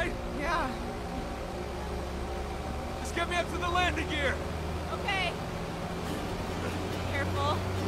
right? Yeah. Just get me up to the landing gear. Okay. Careful.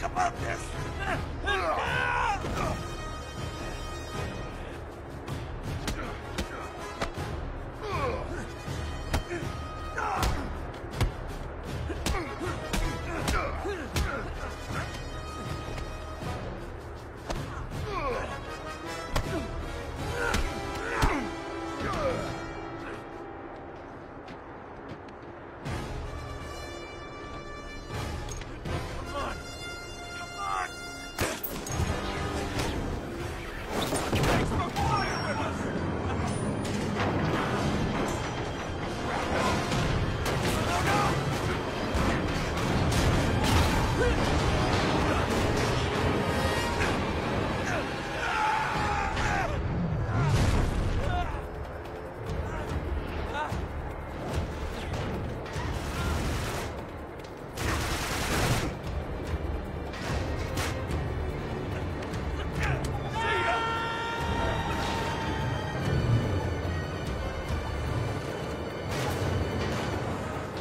talk about this!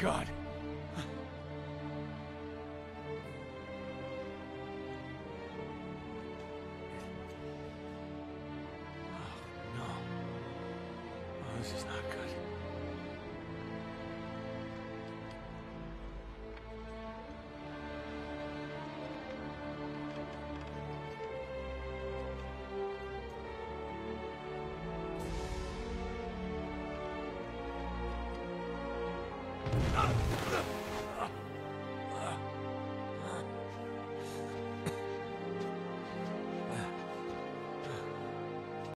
God. Oh,